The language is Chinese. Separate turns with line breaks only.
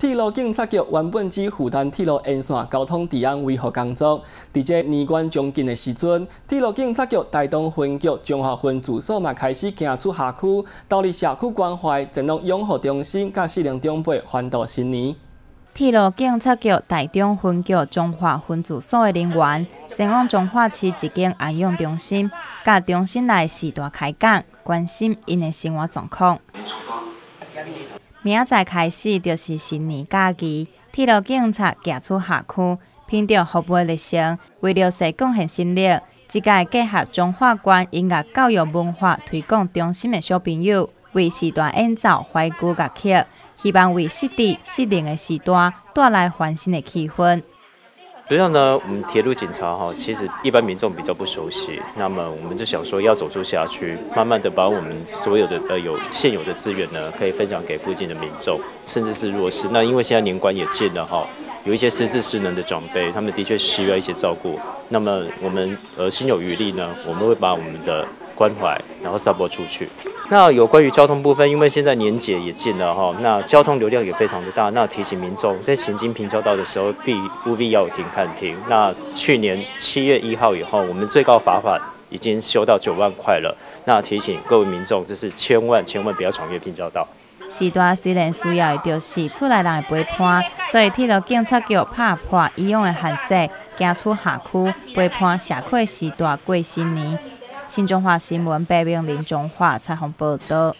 铁路警察局原本只负担铁路沿线交通治安维护工作，伫这年关将近的时阵，铁路警察局台东分局中华分驻所嘛开始行出辖区，到伫社区关怀、前往养护中心、甲适龄长辈欢度新年。
铁路警察局台中分局中华分驻所的人员，前往中华市一间安养中心，甲中心内时代开讲，关心因的生活状况。明仔开始就是新年假期，铁路警察行出辖区，凭着服务热诚，为了社贡献心力，即届结合中华关音乐教育文化推广中心的小朋友，为时代演奏怀旧乐曲。希望为适地适龄的时段带来欢欣的气氛。
实际上呢，我们铁路警察哈，其实一般民众比较不熟悉。那么我们就想说，要走出辖区，慢慢的把我们所有的呃有现有的资源呢，可以分享给附近的民众，甚至是弱势。那因为现在年关也近了哈，有一些失智失能的长辈，他们的确需要一些照顾。那么我们呃心有余力呢，我们会把我们的关怀然后散播出去。那有关于交通部分，因为现在年节也近了哈，那交通流量也非常的大，那提醒民众在行经平交道的时候，必务必要停看停。那去年七月一号以后，我们最高罚款已经修到九万块了。那提醒各位民众，就是千万千万不要闯越平交道。
时段虽然需要的就是出来人的陪伴，所以铁路警察局拍破以往的限制，行出辖区陪伴社区时段过新年。新中华新闻北边林中华彩虹报道。